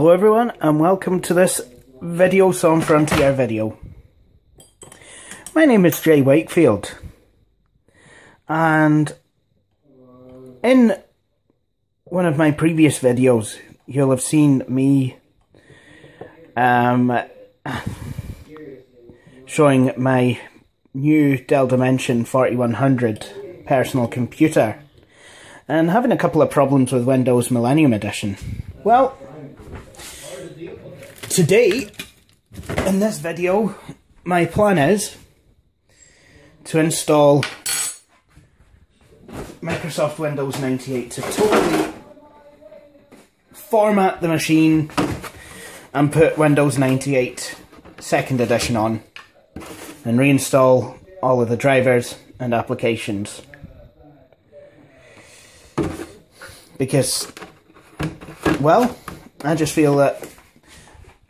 Hello everyone and welcome to this Video Song Frontier video. My name is Jay Wakefield and in one of my previous videos you'll have seen me um, showing my new Dell Dimension 4100 personal computer and having a couple of problems with Windows Millennium Edition. Well, today, in this video, my plan is to install Microsoft Windows 98 to totally format the machine and put Windows 98 second edition on and reinstall all of the drivers and applications. Because well I just feel that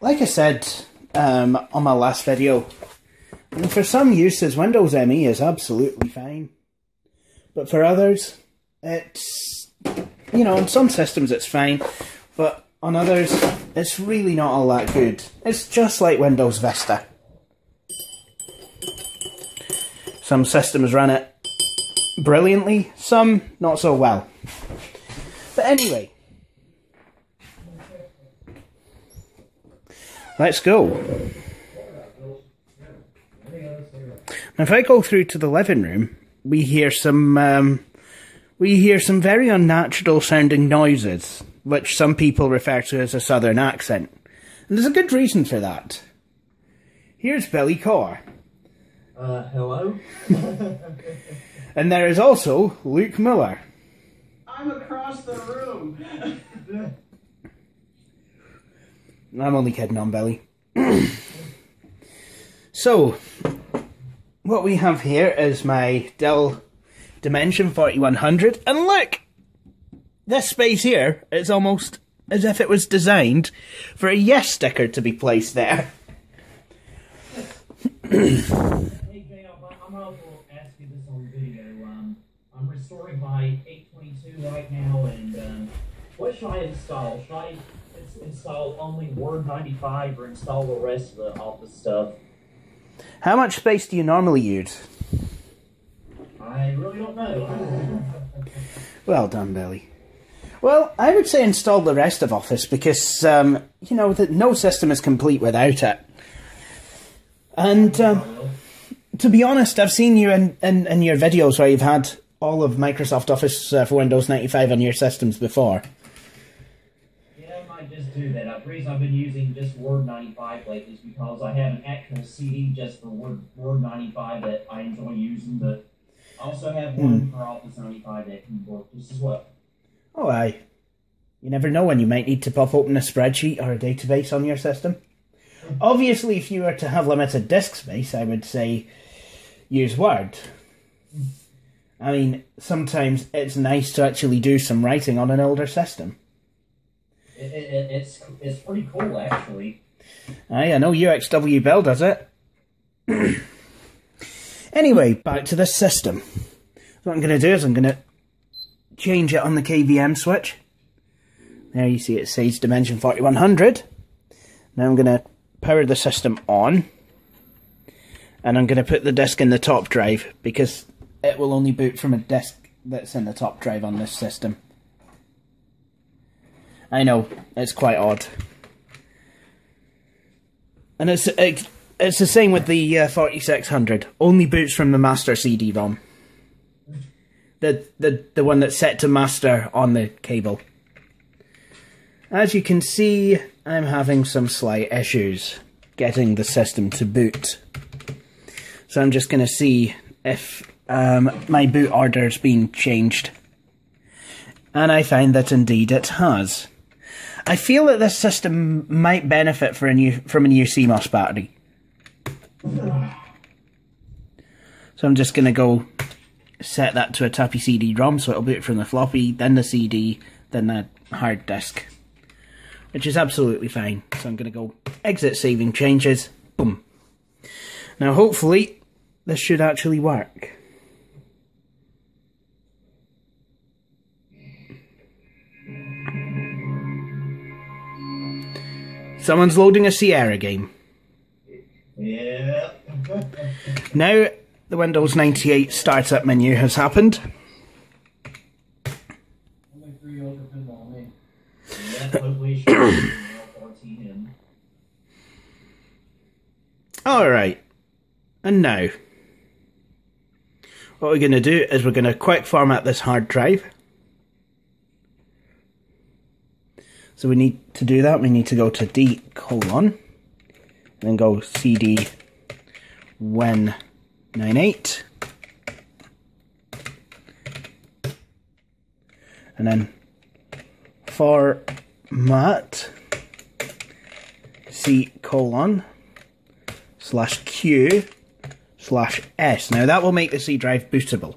like I said um, on my last video, for some uses, Windows ME is absolutely fine. But for others, it's, you know, on some systems it's fine, but on others, it's really not all that good. It's just like Windows Vista. Some systems run it brilliantly, some not so well. But anyway, Let's go. Now, if I go through to the living room, we hear some um, we hear some very unnatural sounding noises, which some people refer to as a southern accent. And there's a good reason for that. Here's Billy Corr. Uh, hello? and there is also Luke Miller. I'm across the room. I'm only kidding on Billy. so, what we have here is my Dell Dimension 4100, and look! This space here is almost as if it was designed for a yes sticker to be placed there. I'm. Um, I'm restoring my 822 right now, and um, what should I install? Should I install only Word 95 or install the rest of the Office stuff? How much space do you normally use? I really don't know. well done, Billy. Well, I would say install the rest of Office because, um, you know, that no system is complete without it. And um, to be honest, I've seen you in, in, in, your videos where you've had all of Microsoft Office uh, for Windows 95 on your systems before just do that. The reason I've been using just Word 95 lately is because I have an actual CD just for Word, Word 95 that I enjoy using, but I also have one mm. for Office 95 that can work just as well. Oh, aye. You never know when you might need to pop open a spreadsheet or a database on your system. Obviously, if you were to have limited disk space, I would say use Word. I mean, sometimes it's nice to actually do some writing on an older system. It, it, it's it's pretty cool actually. Oh, Aye, I know UXWBill does it. anyway, back to this system. What I'm going to do is I'm going to change it on the KVM switch. There you see it says Dimension 4100. Now I'm going to power the system on. And I'm going to put the disk in the top drive because it will only boot from a disk that's in the top drive on this system. I know it's quite odd, and it's it, it's the same with the uh, 4600. Only boots from the master CD-ROM. The the the one that's set to master on the cable. As you can see, I'm having some slight issues getting the system to boot. So I'm just going to see if um, my boot order's been changed. And I find that indeed it has. I feel that this system might benefit for a new, from a new CMOS battery. So I'm just going to go set that to a tappy CD-ROM so it'll boot from the floppy, then the CD, then the hard disk. Which is absolutely fine. So I'm going to go exit saving changes. Boom. Now hopefully this should actually work. Someone's loading a Sierra game. Yeah. Now the Windows 98 startup menu has happened. Only three over pinball me. yeah, hopefully she'll RTM. Alright. And now. What we're going to do is we're going to quick format this hard drive. So we need to do that, we need to go to D colon, then go CD win 98, and then format C colon slash Q slash S. Now that will make the C drive bootable.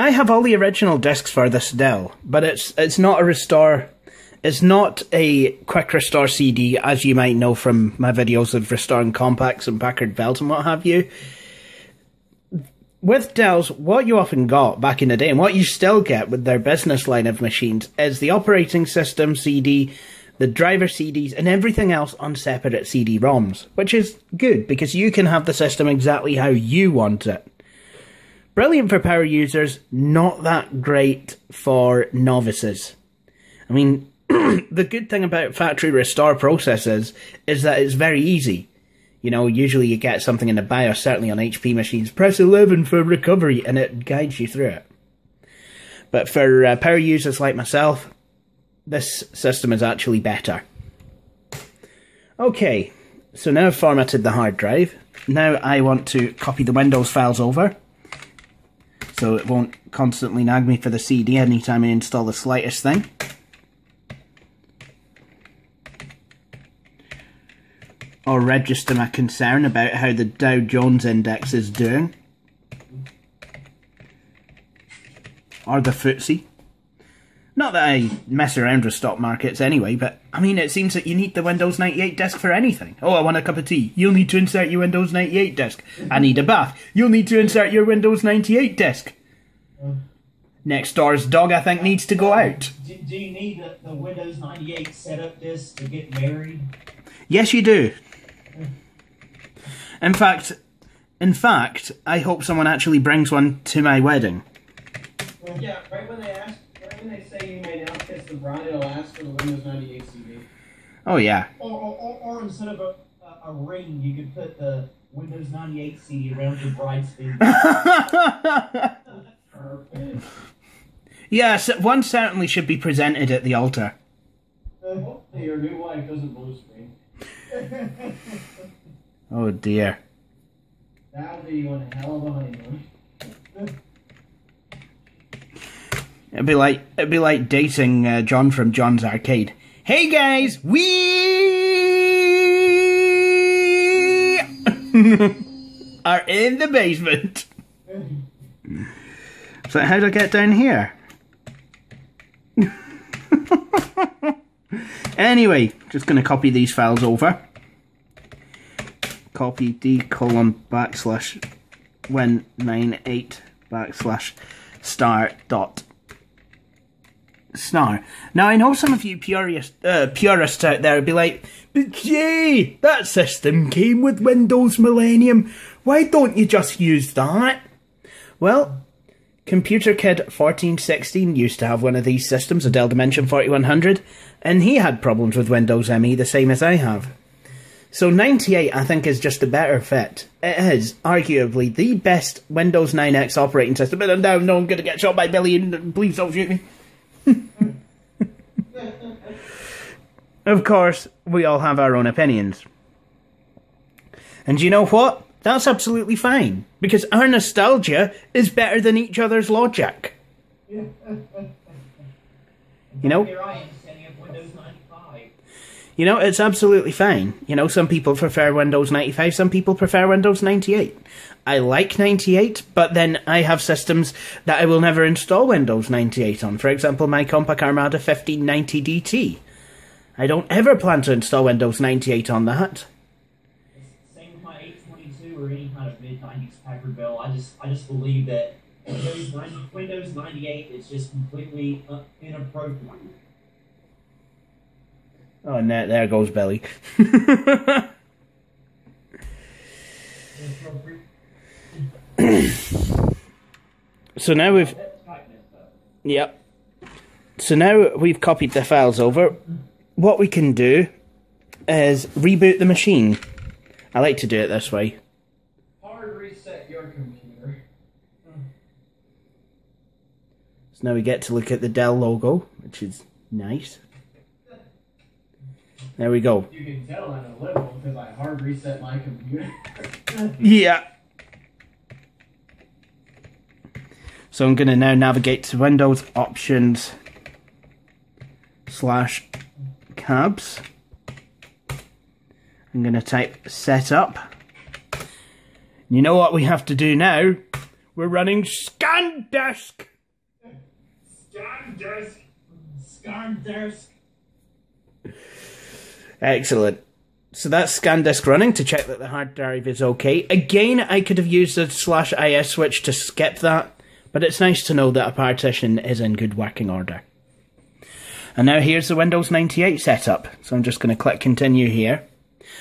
I have all the original discs for this Dell, but it's it's not a restore. It's not a quick restore CD, as you might know from my videos of restoring Compaqs and Packard Bell and what have you. With Dells, what you often got back in the day, and what you still get with their business line of machines, is the operating system CD, the driver CDs, and everything else on separate CD-ROMs, which is good because you can have the system exactly how you want it. Brilliant for power users, not that great for novices. I mean, the good thing about factory restore processes is that it's very easy. You know, usually you get something in the BIOS, certainly on HP machines, press 11 for recovery, and it guides you through it. But for uh, power users like myself, this system is actually better. Okay, so now I've formatted the hard drive. Now I want to copy the Windows files over so it won't constantly nag me for the CD anytime I install the slightest thing. Or register my concern about how the Dow Jones index is doing. Or the FTSE. Not that I mess around with stock markets anyway, but I mean, it seems that you need the Windows 98 disk for anything. Oh, I want a cup of tea. You'll need to insert your Windows 98 disk. I need a bath. You'll need to insert your Windows 98 disk. Next door's dog, I think, needs to go out. Do, do you need the, the Windows 98 setup disk to get married? Yes, you do. In fact, in fact, I hope someone actually brings one to my wedding. Yeah, right when they ask, right when they say you may now kiss the bride, it'll ask for the Windows 98 CD. Oh yeah. Or, or, or, or instead of a, a, a ring, you could put the Windows 98 CD around your bride's finger. Perfect. yes, one certainly should be presented at the altar. Uh, hopefully your new wife doesn't blue screen. Oh dear. That'll be one hell of a honeymoon. It'd be like it'd be like dating uh, John from John's Arcade. Hey guys, we are in the basement. So how do I get down here? anyway, just going to copy these files over. Copy d colon backslash win nine eight backslash star dot star. Now I know some of you purists, uh, purists out there would be like, but gee, that system came with Windows Millennium. Why don't you just use that? Well, Computer Kid 1416 used to have one of these systems, a Dell Dimension 4100, and he had problems with Windows ME the same as I have. So 98 I think is just a better fit. It is arguably the best Windows 9X operating system. But no, no, I'm going to get shot by Billy and please don't shoot me. Of course, we all have our own opinions. And you know what? That's absolutely fine. Because our nostalgia is better than each other's logic. You know? Here I am setting up Windows 95. You know, it's absolutely fine. You know, some people prefer Windows 95, some people prefer Windows 98. I like 98, but then I have systems that I will never install Windows 98 on. For example, my Compaq Armada 1590 DT. I don't ever plan to install Windows 98 on that. Same with my 822 or any kind of mid 90s Packard Bell. I just I just believe that Windows 90, Windows 98 is just completely uh, inappropriate. Oh, and there, there goes Billy. So now we've That's quite messed up. Yep. So now we've copied the files over. What we can do is reboot the machine. I like to do it this way. Hard reset your computer. So now we get to look at the Dell logo, which is nice. There we go. You can tell I'm a liberal because I hard reset my computer. Yeah. So I'm going to now navigate to Windows Options slash cabs. I'm going to type setup. You know what we have to do now? We're running ScanDisk. Scandisk! Scandisk! Excellent. So that's ScanDisk running to check that the hard drive is okay. Again, I could have used the slash IS switch to skip that, but it's nice to know that a partition is in good working order. And now here's the Windows 98 setup. So I'm just going to click continue here.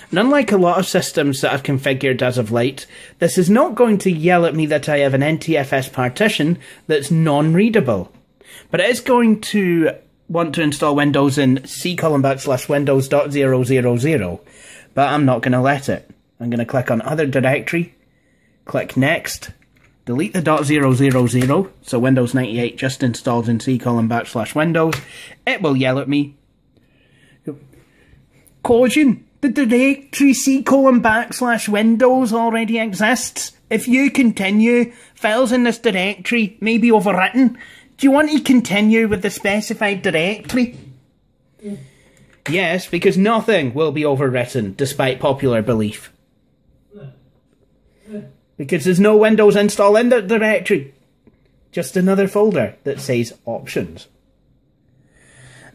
And unlike a lot of systems that I've configured as of late, this is not going to yell at me that I have an NTFS partition that's non-readable. But it is going to want to install Windows in C colon backslash Windows dot zero zero zero, but I'm not going to let it. I'm going to click on Other Directory, click Next, delete the dot zero zero zero, so Windows 98 just installed in C colon backslash Windows. It will yell at me. Caution! The directory C colon backslash Windows already exists. If you continue, files in this directory may be overwritten. Do you want to continue with the specified directory? Yes, because nothing will be overwritten, despite popular belief. Because there's no Windows install in the directory. Just another folder that says options.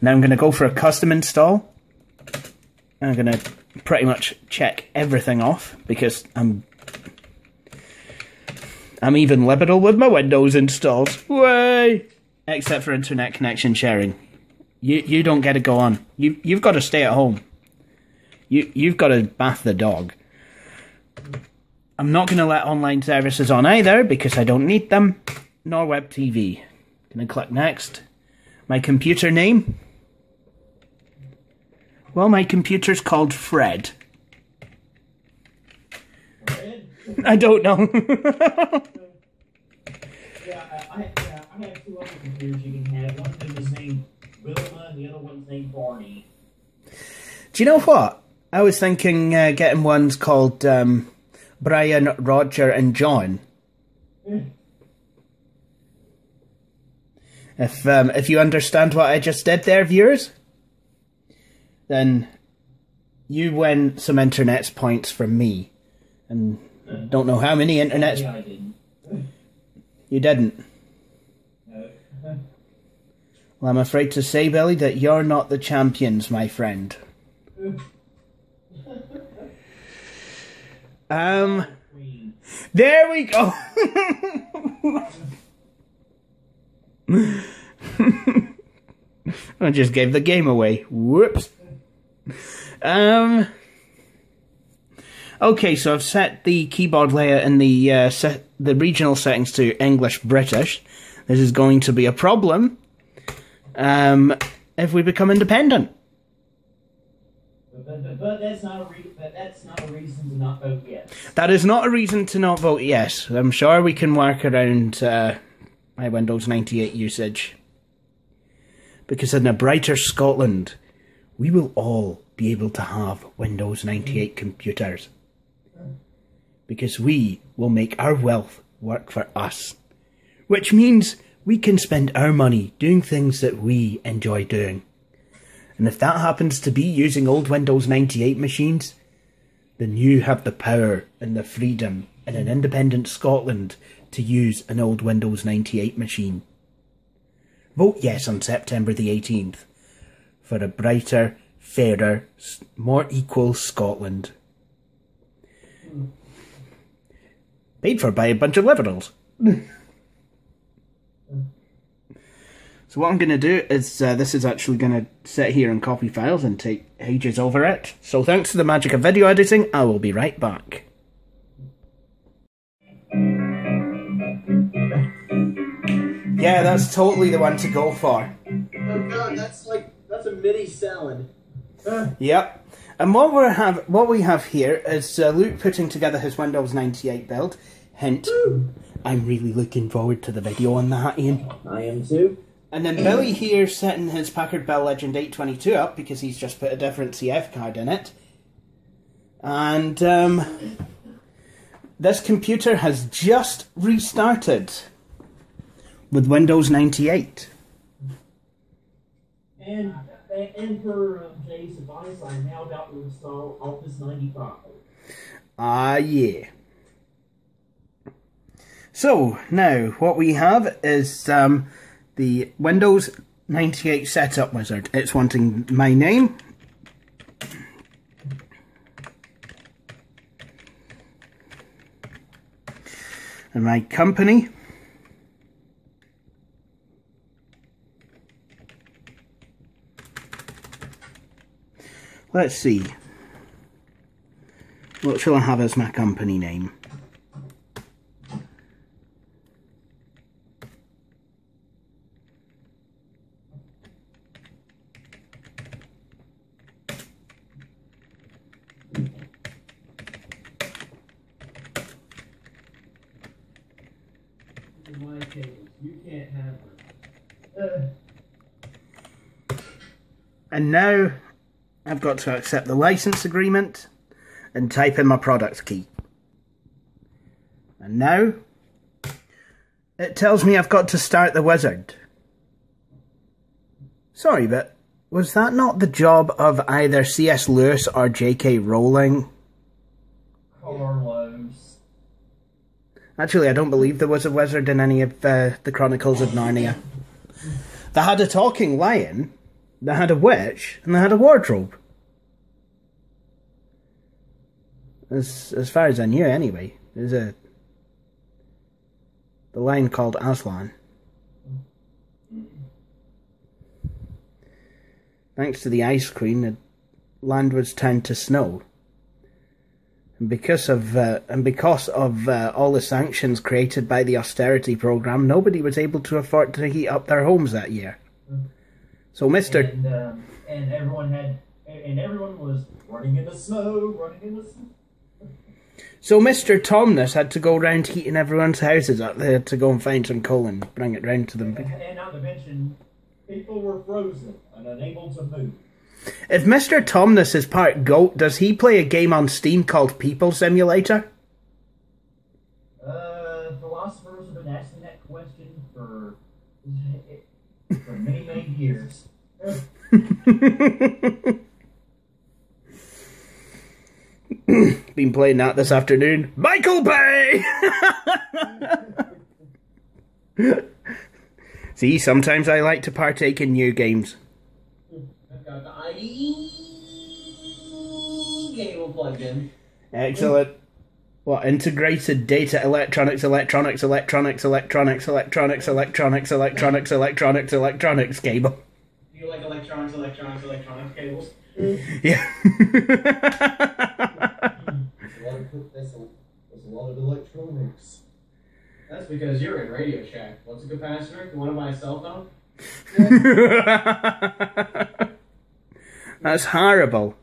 Now I'm going to go for a custom install. I'm going to pretty much check everything off because I'm I'm even liberal with my Windows installs. Way! Except for internet connection sharing. You you don't get to go on. You you've got to stay at home. You you've got to bath the dog. I'm not going to let online services on either because I don't need them, nor web TV. Gonna click next. My computer name. Well, my computer's called Fred. Red? I don't know. Yeah, I, I, yeah, I have two other computers you can have. One of them is named Wilma, and the other one's named Barney. Do you know what? I was thinking uh, getting ones called um, Brian, Roger, and John. If um, if you understand what I just did there, viewers, then you win some internet's points from me, and don't know how many internets Yeah, didn't. you didn't. No. Well, I'm afraid to say, Billy, that you're not the champions, my friend. Um. There we go. I just gave the game away. Whoops. Um. Okay, so I've set the keyboard layer and the uh, set the regional settings to English British. This is going to be a problem. Um, if we become independent. But, but, that's not a re- but that's not a reason to not vote yes. That is not a reason to not vote yes. I'm sure we can work around uh, my Windows 98 usage. Because in a brighter Scotland, we will all be able to have Windows 98 computers. Because we will make our wealth work for us. Which means we can spend our money doing things that we enjoy doing. And if that happens to be using old Windows 98 machines, then you have the power and the freedom in an independent Scotland to use an old Windows 98 machine. Vote yes on September the 18th for a brighter, fairer, more equal Scotland. Paid for by a bunch of liberals. So what I'm going to do is, uh, this is actually going to sit here and copy files and take ages over it. So thanks to the magic of video editing, I will be right back. Yeah, that's totally the one to go for. Oh god, that's like that's a mini salad. Yep. And what we have, what we have here is uh, Luke putting together his Windows 98 build. Hint: I'm really looking forward to the video on that, Ian. I am too. And then Billy here setting his Packard Bell Legend 822 up because he's just put a different CF card in it. And um, this computer has just restarted with Windows 98. And and, per um, Jay's advice, I am now about to install Office 95. Ah, yeah. So, now, what we have is um, the Windows 98 setup wizard. It's wanting my name. And my company. Let's see. What shall I have as my company name? My cables, you can't have them. And now I've got to accept the license agreement and type in my product key. And now it tells me I've got to start the wizard. Sorry, but was that not the job of either C.S. Lewis or J.K. Rowling? Actually, I don't believe there was a wizard in any of uh, the Chronicles of Narnia. They had a talking lion, they had a witch, and they had a wardrobe. As as far as I knew, anyway. There's a the lion called Aslan. Thanks to the Ice Queen, the land was turned to snow. And because of uh, and because of uh, all the sanctions created by the austerity program, nobody was able to afford to heat up their homes that year. So, Mister, And, um, and everyone had, and everyone was running in the snow, running in the snow. so Mister Tumnus had to go round heating everyone's houses up there to go and find some coal and bring it round to them. And not to mention, people were frozen and unable to move. If Mister Tumnus is part goat, does he play a game on Steam called People Simulator? Uh, philosophers have been asking that question for, for many, many years. Been playing that this afternoon. Michael Bay! See, sometimes I like to partake in new games. I've got the IDE cable plugged in. Excellent. What integrated data electronics, electronics, electronics, electronics, electronics, electronics, electronics, electronics, electronics cable. You like electronics, electronics, electronics cables? Yeah. There's a lot of, there's a, there's a lot of electronics. That's because you're in Radio Shack. What's a capacitor? You want to buy a cell phone? That's horrible.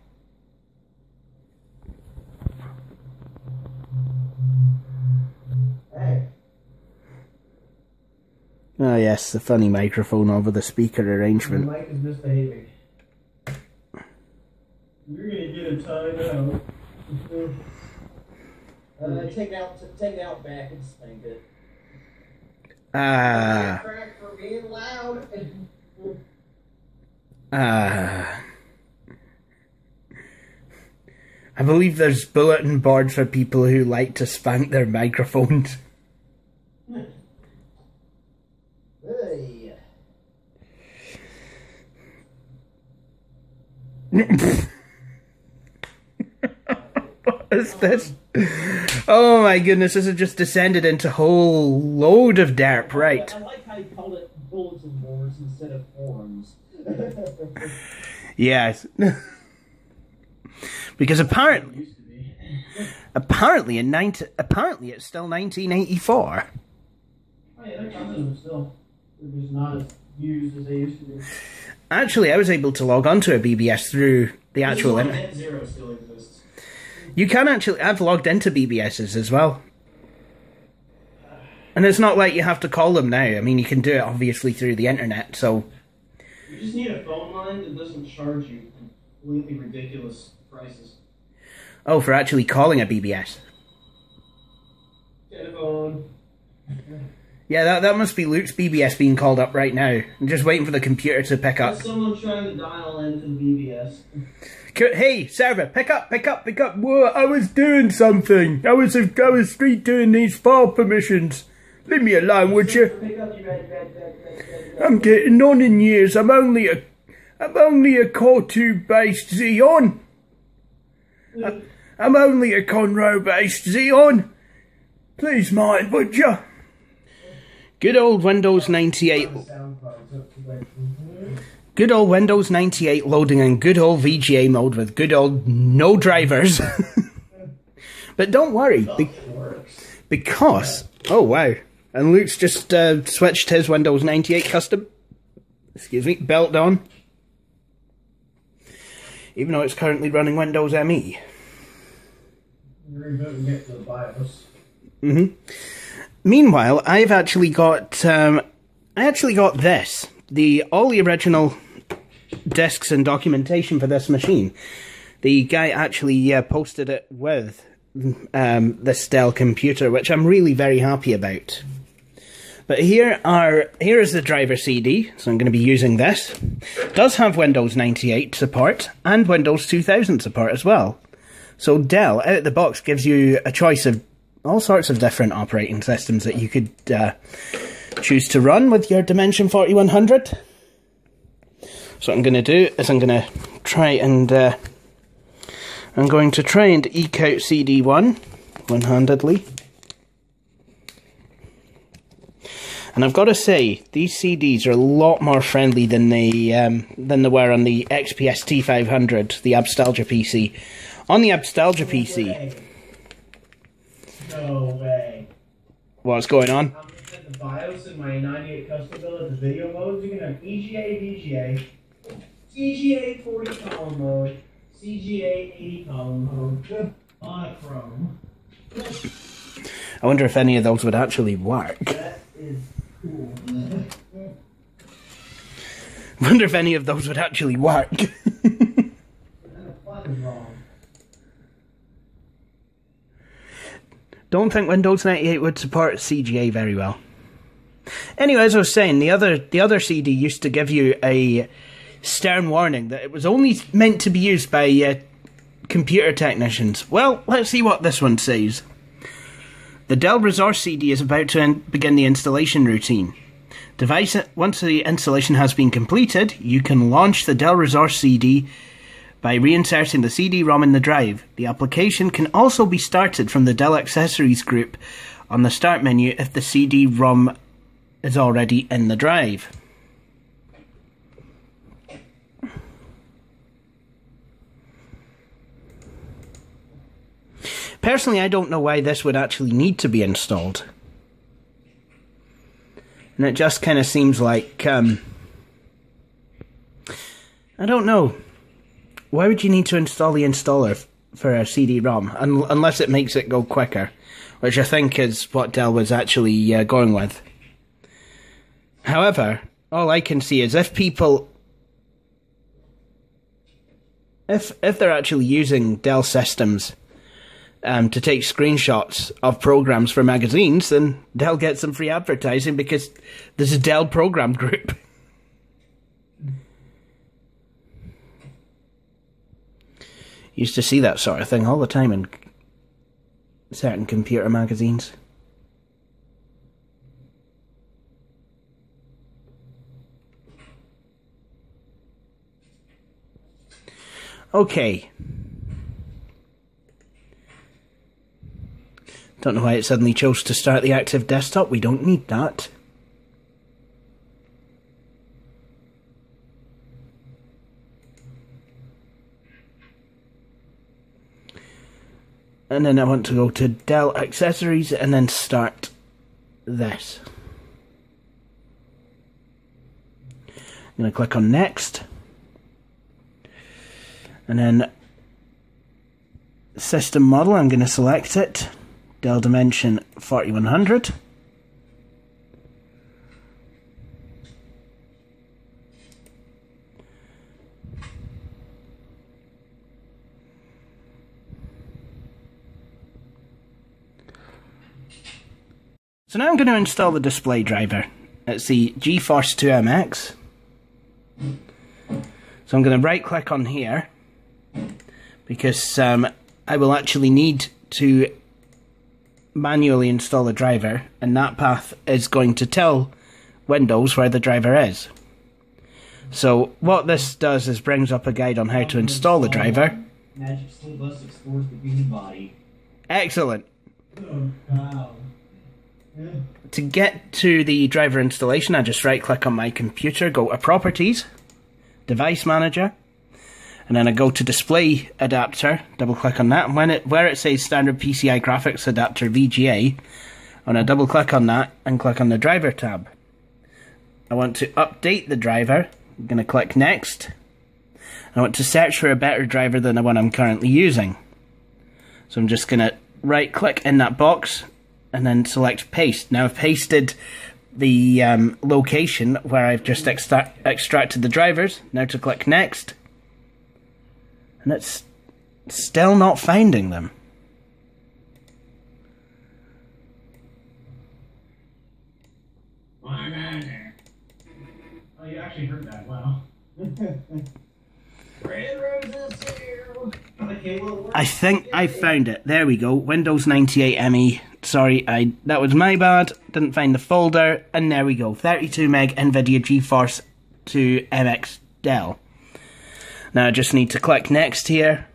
Hey, Oh yes, the funny microphone over the speaker arrangement. The arrangement. mic is misbehaving. You're gonna get a timeout. uh, take out, take out back and spank it. Ah, Crack for being loud. ah. I believe there's bulletin boards for people who like to spank their microphones. Hey, What is this? Oh my goodness, this has just descended into a whole load of derp, right? I like how you called it bulletin boards instead of forums. Yes. because apparently, Used to be. apparently in 19, apparently it's still 1984. Oh yeah, are still. They're just not as used as they used to be. Actually, I was able to log onto a BBS through the actual. Net Zero still exists. You can actually. I've logged into BBSs as well. And it's not like you have to call them now. I mean, you can do it obviously through the internet. So, You just need a phone line that doesn't charge you completely ridiculous prices. oh, for actually calling a BBS. Telephone. Yeah, that that must be Luke's BBS being called up right now. I'm just waiting for the computer to pick up. That's someone trying to dial into BBS. Hey, server, pick up, pick up, pick up. Whoa, I was doing something. I was I was street doing these file permissions. Leave me alone, would you? I'm getting on in years. I'm only a, I'm only a Core 2 based Xeon. I'm only a Conroe based Xeon. Please mind, would you? Good old Windows 98. Good old Windows 98 loading in good old VGA mode with good old no drivers. but don't worry, be- because oh wow, and Luke's just uh, switched his Windows 98 custom. Excuse me, belt on. Even though it's currently running Windows. ME. Reboot and get to the BIOS. Meanwhile, I've actually got um, I actually got this the all the original discs and documentation for this machine. The guy actually uh, posted it with um, this Dell computer, which I'm really very happy about. But here are here is the driver CD, so I'm going to be using this. does have Windows 98 support and Windows 2000 support as well. So Dell out of the box gives you a choice of all sorts of different operating systems that you could uh, choose to run with your Dimension 4100. So what I'm going to do is I'm going to try and uh, I'm going to try and eke out CD1 one-handedly. And I've got to say, these CDs are a lot more friendly than they um, than they were on the XPS T500, the Abstalgia PC. On the Abstalgia PC, No way. What's going on? I'm set the BIOS in my 98 custom build at the video mode. You can have EGA, VGA, CGA 40 column mode, CGA 80 column mode on a Chrome. I wonder if any of those would actually work. That is cool. I wonder if any of those would actually work. And the fun is wrong. Don't think Windows 98 would support CGA very well. Anyway, as I was saying, the other the other CD used to give you a stern warning that it was only meant to be used by uh, computer technicians. Well, let's see what this one says. The Dell Resource CD is about to in- begin the installation routine. Device once the installation has been completed, you can launch the Dell Resource CD by reinserting the CD-ROM in the drive. The application can also be started from the Dell Accessories group on the Start menu if the CD-ROM is already in the drive. Personally, I don't know why this would actually need to be installed. And it just kind of seems like, um, I don't know. Why would you need to install the installer for a CD-ROM Un- unless it makes it go quicker, which I think is what Dell was actually uh, going with. However, all I can see is if people, if if they're actually using Dell systems um, to take screenshots of programs for magazines, then Dell gets some free advertising because there's a Dell program group. Used to see that sort of thing all the time in certain computer magazines. Okay. Don't know why it suddenly chose to start the active desktop. We don't need that. And then I want to go to Dell Accessories and then start this. I'm going to click on Next. And then System Model, I'm going to select it. Dell Dimension 4100. So now I'm going to install the display driver. It's the GeForce 2MX. So I'm going to right click on here because um, I will actually need to manually install a driver and that path is going to tell Windows where the driver is. So what this does is brings up a guide on how to install the driver. Magic School Bus explores the human body. Excellent. Oh, wow. To get to the driver installation, I just right click on my computer, go to Properties, Device Manager, and then I go to Display Adapter, double click on that, and when it where it says Standard PCI Graphics Adapter VGA, I'm gonna double click on that and click on the Driver tab. I want to update the driver, I'm gonna click Next. I want to search for a better driver than the one I'm currently using. So I'm just gonna right click in that box and then select paste. Now I've pasted the um, location where I've just extra- extracted the drivers. Now to click next. And it's still not finding them. Oh, you actually heard that. Red roses I think I found it. There we go. Windows 98 ME. Sorry, I that was my bad. Didn't find the folder, and there we go. 32 meg NVIDIA GeForce 2 MX Dell. Now I just need to click next here,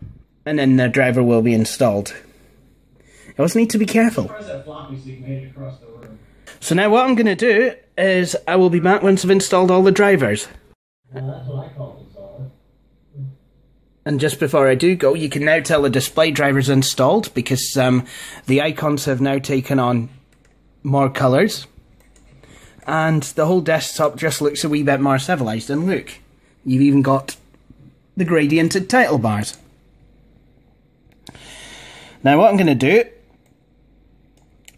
and then the driver will be installed. I also need to be careful. So now what I'm going to do is I will be back once I've installed all the drivers. Well, that's what I call it, solid. And just before I do go, you can now tell the display driver's installed because um, the icons have now taken on more colours. And the whole desktop just looks a wee bit more civilised. And look, you've even got the gradiented title bars. Now what I'm going to do,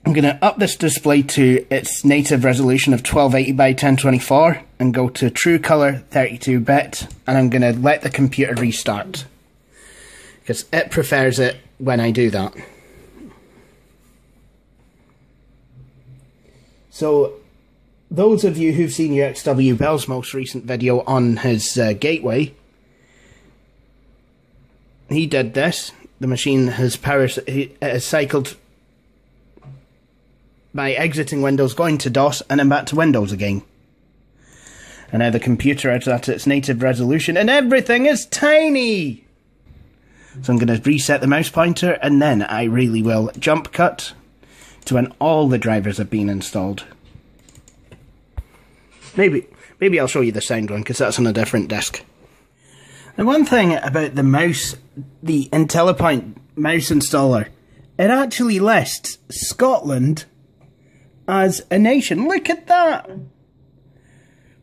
I'm going to up this display to its native resolution of 1280 by 1024 and go to true color 32-bit and I'm going to let the computer restart because it prefers it when I do that. So those of you who've seen UXWBill's most recent video on his uh, gateway, he did this. The machine has power it has cycled by exiting Windows, going to DOS, and then back to Windows again. And now the computer is at its native resolution, and everything is tiny! So I'm going to reset the mouse pointer, and then I really will jump cut to when all the drivers have been installed. Maybe, maybe I'll show you the sound one, because that's on a different disk. The one thing about the mouse, the IntelliPoint mouse installer, it actually lists Scotland as a nation. Look at that!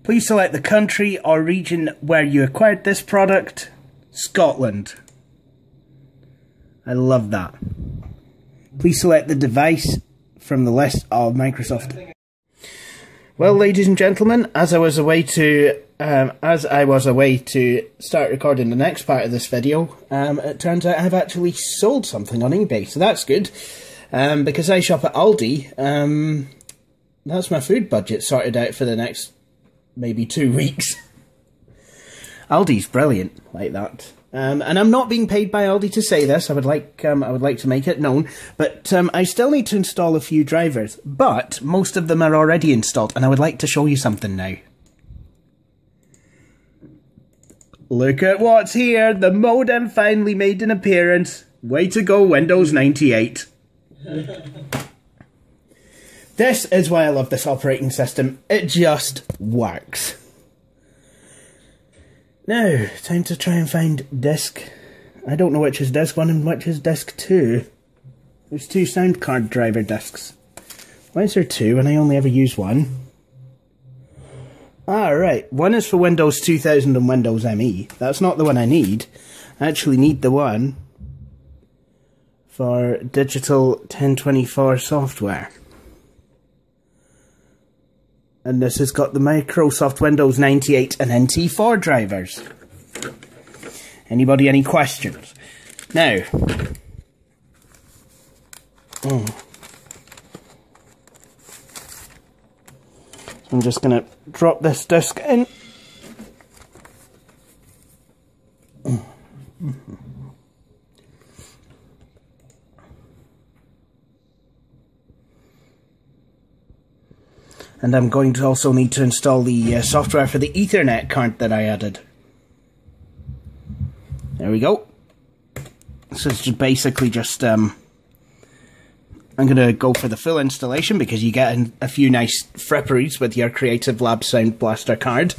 Please select the country or region where you acquired this product. Scotland. I love that. Please select the device from the list of Microsoft. Well, ladies and gentlemen, as I was away to um, as I was away to start recording the next part of this video, um, it turns out I've actually sold something on eBay, so that's good. Um, because I shop at Aldi, um, that's my food budget sorted out for the next maybe two weeks. Aldi's brilliant like that. Um, and I'm not being paid by Aldi to say this. I would like um, I would like to make it known, but um, I still need to install a few drivers. But most of them are already installed, and I would like to show you something now. Look at what's here! The modem finally made an appearance. Way to go, Windows 98. this is why I love this operating system. It just works. Now, time to try and find disk. I don't know which is disk one and which is disk two. There's two sound card driver discs. Why is there two when I only ever use one? Ah, right. One is for Windows 2000 and Windows ME. That's not the one I need. I actually need the one for digital 1024 software. And this has got the Microsoft Windows 98 and NT4 drivers. Anybody any questions? Now, oh. I'm just going to drop this disc in. Hmm. And I'm going to also need to install the uh, software for the Ethernet card that I added. There we go. So it's just basically just, um, I'm going to go for the full installation because you get a few nice fripperies with your Creative Lab Sound Blaster card,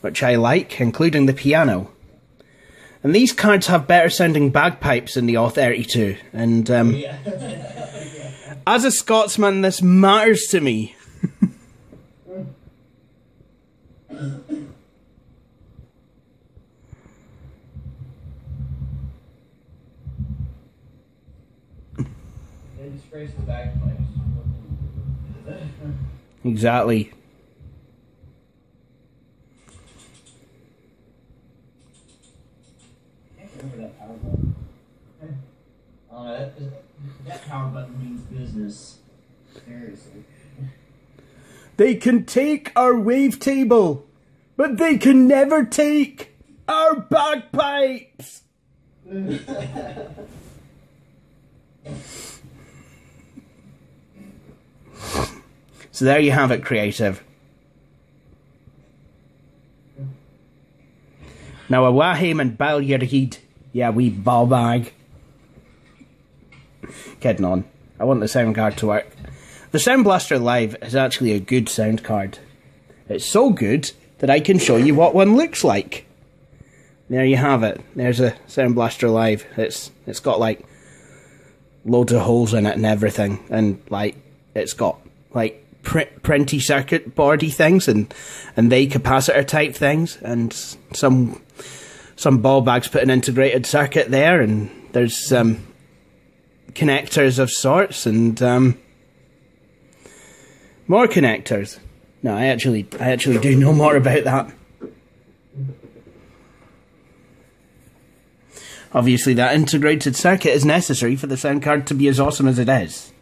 which I like, including the piano. And these cards have better sounding bagpipes than the AWE32, and um, as a Scotsman, this matters to me. Exactly. Uh, that, that power button means business. Seriously. They can take our wavetable, but they can never take our bagpipes. So there you have it, creative. Now a Wahim and Balyarheed, yeah, we ball bag. Kidding on. I want the sound card to work. The Sound Blaster Live is actually a good sound card. It's so good that I can show you what one looks like. There you have it. There's a Sound Blaster Live. It's it's got like loads of holes in it and everything, and like it's got like print, printy circuit boardy things and and they capacitor type things and some some ball bags put an integrated circuit there and there's um, connectors of sorts and um, more connectors. No, I actually I actually do know more about that. Obviously, that integrated circuit is necessary for the sound card to be as awesome as it is.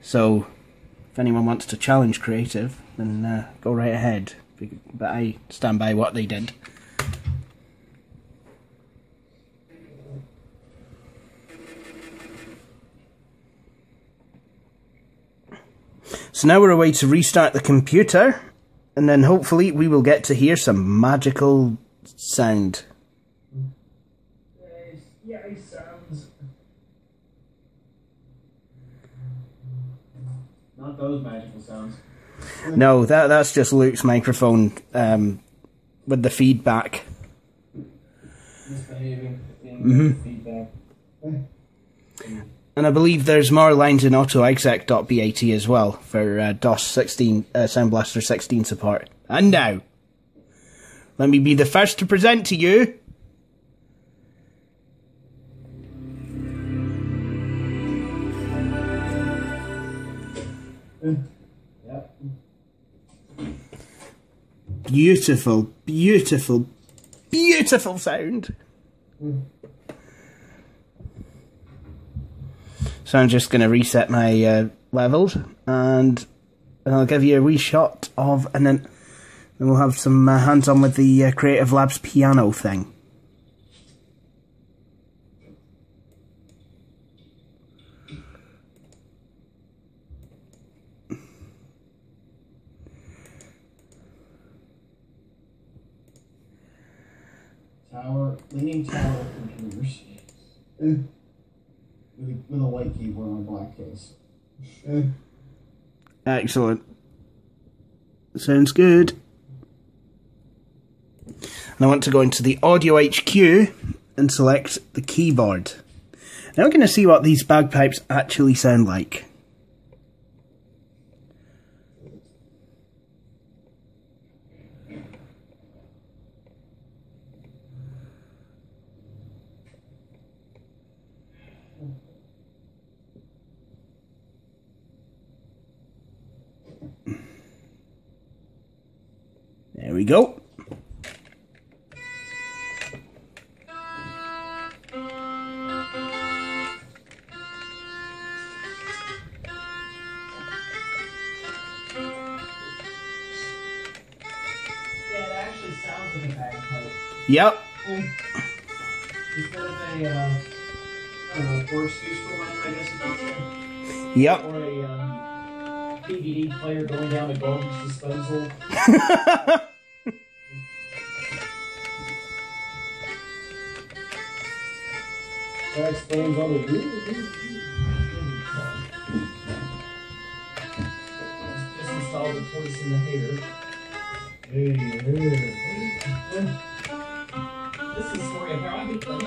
So, if anyone wants to challenge creative, then uh, go right ahead. But I stand by what they did. So now we're away to restart the computer, and then hopefully we will get to hear some magical sound. Not those magical sounds. No, that that's just Luke's microphone um, with the feedback. Misbehaving. Mm-hmm. Feedback. And I believe there's more lines in autoexec.bat as well for uh, DOS 16, uh, Sound Blaster 16 support. And now, let me be the first to present to you Beautiful, beautiful, beautiful sound. So I'm just going to reset my uh, levels and I'll give you a wee shot of, and then, then we'll have some uh, hands on with the uh, Creative Labs piano thing. Leaning tower computers. with, a, with a white keyboard on a black case. Excellent. Sounds good. And I want to go into the Audio HQ and select the keyboard. Now we're going to see what these bagpipes actually sound like. There we go. Yeah, it actually sounds like a bagpipe. Yep. Instead of a, uh, know, worse use for one, I guess you could say. Yep. Or a um, DVD player going down a garbage disposal. That explains all the Just install the voice in the hair. This is story of how I became.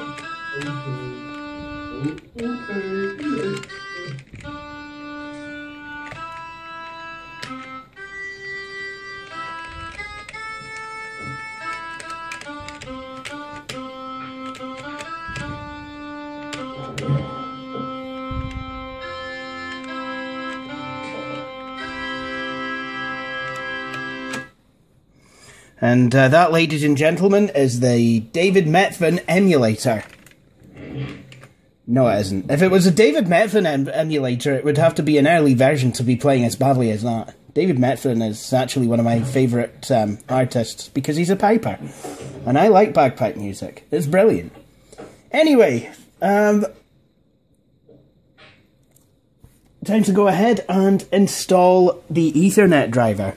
And uh, that, ladies and gentlemen, is the David Metvin emulator. No, it isn't. If it was a David Metvin em- emulator, it would have to be an early version to be playing as badly as that. David Metvin is actually one of my favourite um, artists because he's a piper. And I like bagpipe music. It's brilliant. Anyway, um, time to go ahead and install the Ethernet driver.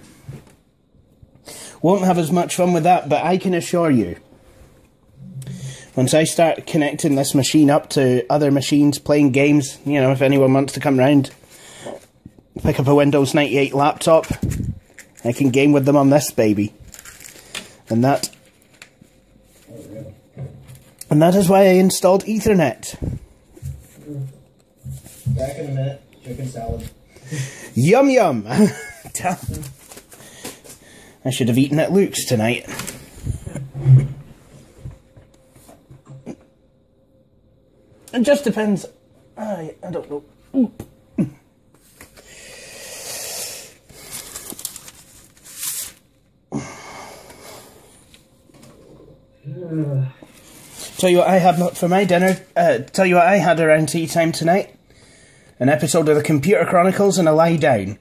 Won't have as much fun with that, but I can assure you, once I start connecting this machine up to other machines playing games, you know, if anyone wants to come round, pick up a Windows 98 laptop, I can game with them on this baby. And that. And that is why I installed Ethernet. Back in a minute. Chicken salad. Yum yum! I should have eaten at Luke's tonight. It just depends. I, I don't know. Tell you what I had not for my dinner. Uh, tell you what I had around tea time tonight. An episode of the Computer Chronicles and a lie down.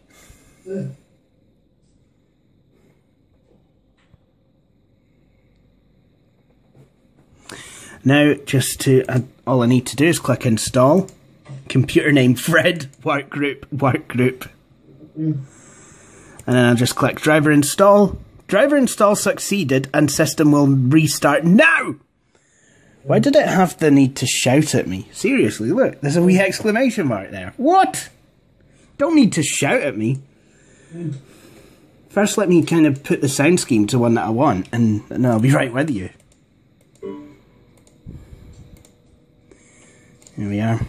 Now, just to uh, all I need to do is click install. Computer name Fred work group work group, and then I'll just click driver install. Driver install succeeded, and system will restart now. Why did it have the need to shout at me? Seriously, look, there's a wee exclamation mark there. What? Don't need to shout at me. First, let me kind of put the sound scheme to one that I want, and then I'll be right with you. Here we are.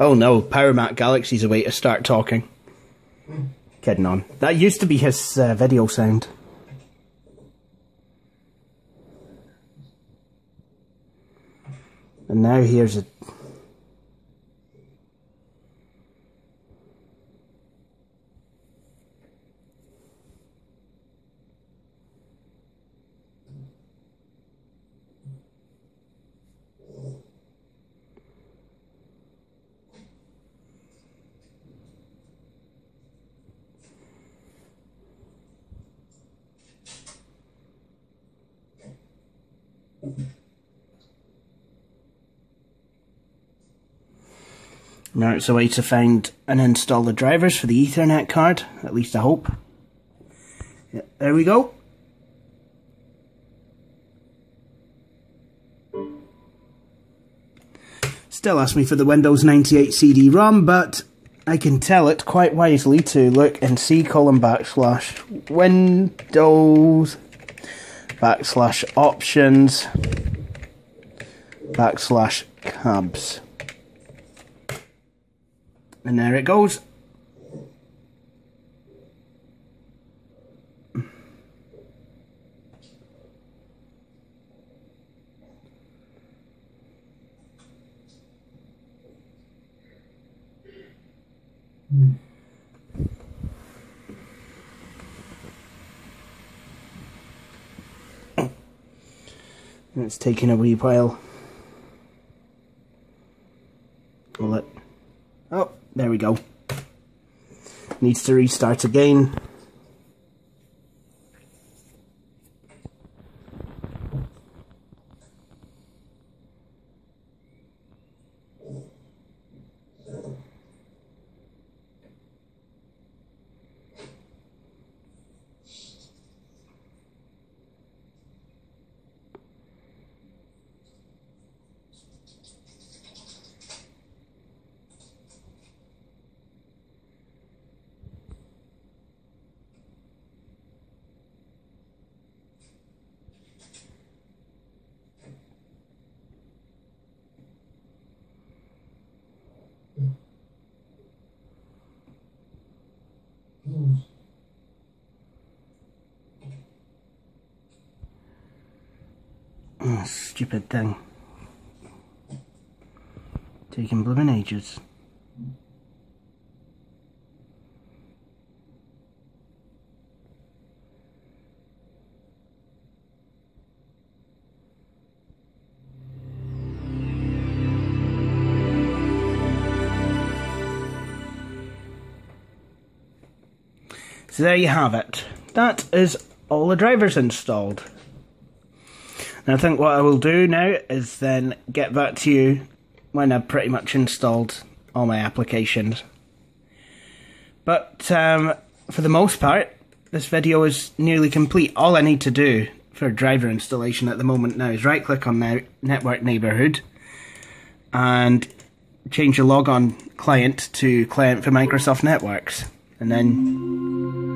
Oh no, Power Mac Galaxy's a way to start talking. Kidding on. That used to be his uh, video sound. And now here's a. Now it's a way to find and install the drivers for the Ethernet card, at least I hope. There we go. Still ask me for the Windows 98 CD-ROM, but I can tell it quite wisely to look and see colon backslash Windows backslash options backslash cabs. And there it goes. It's taking a wee while. Will it? Oh, there we go. Needs to restart again. Oh, stupid thing. Taking blooming ages. So there you have it. That is all the drivers installed. And I think what I will do now is then get back to you when I've pretty much installed all my applications. But um, for the most part, this video is nearly complete. All I need to do for driver installation at the moment now is right click on network neighborhood and change the logon client to client for Microsoft Networks. And then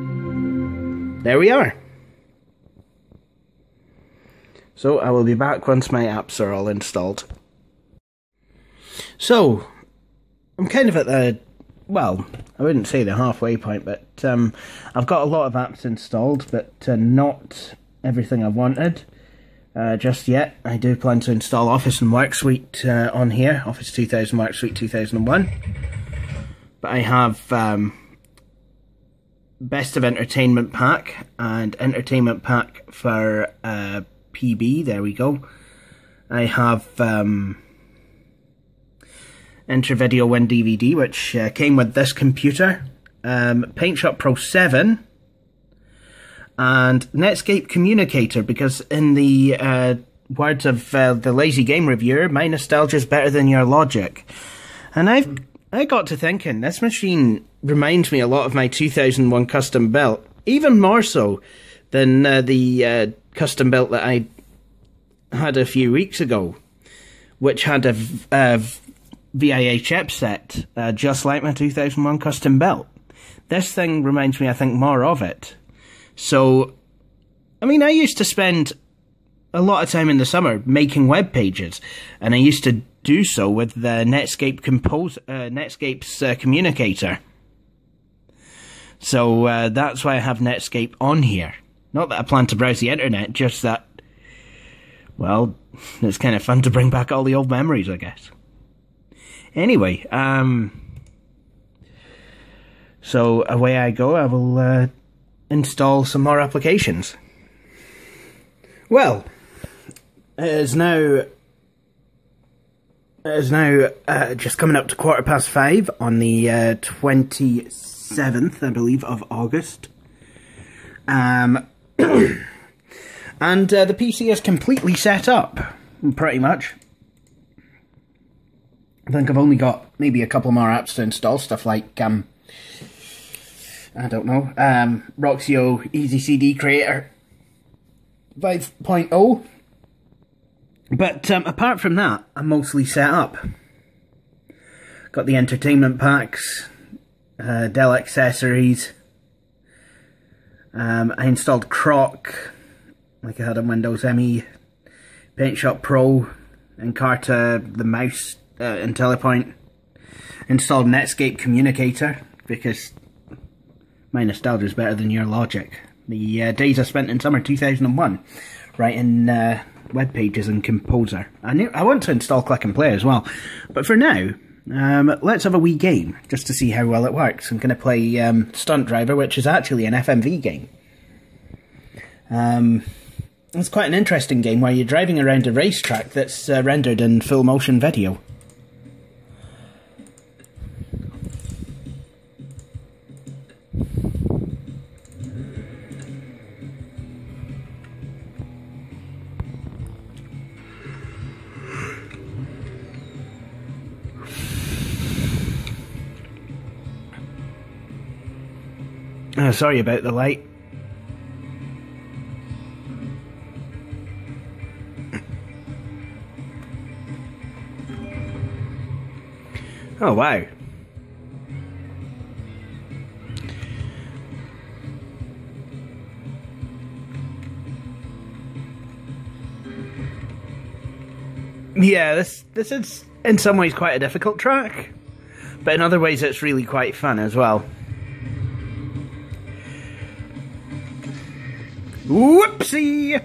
there we are. So I will be back once my apps are all installed. So, I'm kind of at the, well, I wouldn't say the halfway point, but um, I've got a lot of apps installed, but uh, not everything I wanted uh, just yet. I do plan to install Office and Work Suite uh, on here, Office 2000 Work Suite 2001. But I have um, Best of Entertainment Pack and Entertainment Pack for uh, PB. There we go. I have um, InterVideo WinDVD, which uh, came with this computer, um, PaintShop Pro 7, and Netscape Communicator, because in the uh, words of uh, the Lazy Game Reviewer, my nostalgia is better than your logic. And I've I got to thinking, this machine reminds me a lot of my 2001 custom belt, even more so than uh, the uh, custom belt that I had a few weeks ago, which had a, a VIA uh, just like my 2001 custom belt. This thing reminds me, I think, more of it. So, I mean, I used to spend a lot of time in the summer making web pages, and I used to do so with the Netscape Compose, uh, Netscape's uh, communicator. So uh, that's why I have Netscape on here. Not that I plan to browse the internet, just that, well, it's kind of fun to bring back all the old memories, I guess. Anyway, um, so away I go. I will uh, install some more applications. Well, it is now it is now uh, just coming up to quarter past five on the uh, seventh, I believe, of August. Um, and uh, the PC is completely set up, pretty much. I think I've only got maybe a couple more apps to install, stuff like, um, I don't know, um, Roxio Easy CD Creator 5.0. But um, apart from that, I'm mostly set up. Got the entertainment packs, uh, Dell accessories. Um, I installed Croc, like I had on Windows ME, PaintShop Pro, Encarta, the mouse, uh, IntelliPoint. Installed Netscape Communicator because my nostalgia is better than your logic. The uh, days I spent in summer 2001 writing uh, web pages in Composer. I knew I want to install Klik and Play as well, but for now, um, let's have a wee game just to see how well it works. I'm going to play um, Stunt Driver, which is actually an FMV game. Um, it's quite an interesting game where you're driving around a racetrack that's uh, rendered in full motion video. Oh, sorry about the light. Oh, wow. Yeah, this this is in some ways quite a difficult track, but in other ways it's really quite fun as well. Whoopsie!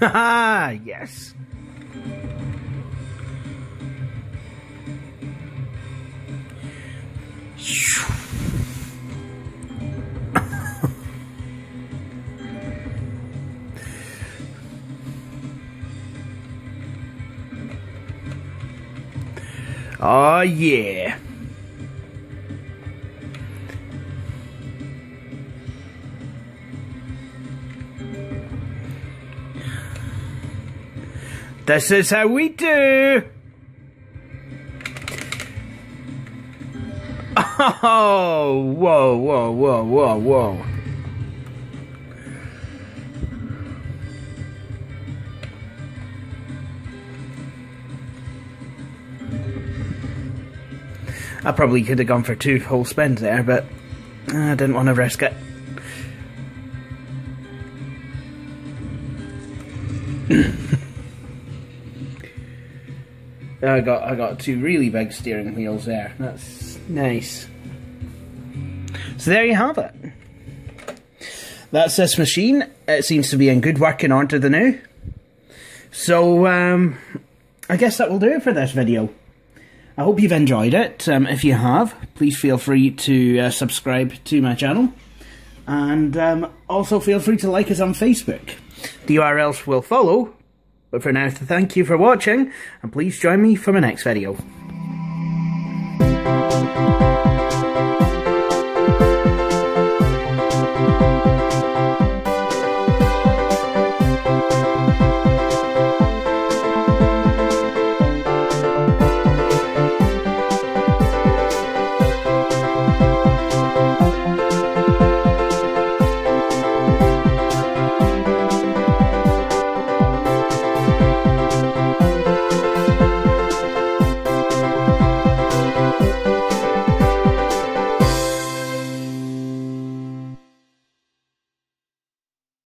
Haha, yes. Oh yeah. This is how we do. Oh, whoa, whoa, whoa, whoa, whoa. I probably could have gone for two whole spins there, but I didn't want to risk it. I got I got two really big steering wheels there. That's nice. So there you have it. That's this machine. It seems to be in good working order the now. So um, I guess that will do it for this video. I hope you've enjoyed it. Um, if you have, please feel free to uh, subscribe to my channel. And um, also feel free to like us on Facebook. The URLs will follow. But for now, thank you for watching, and please join me for my next video.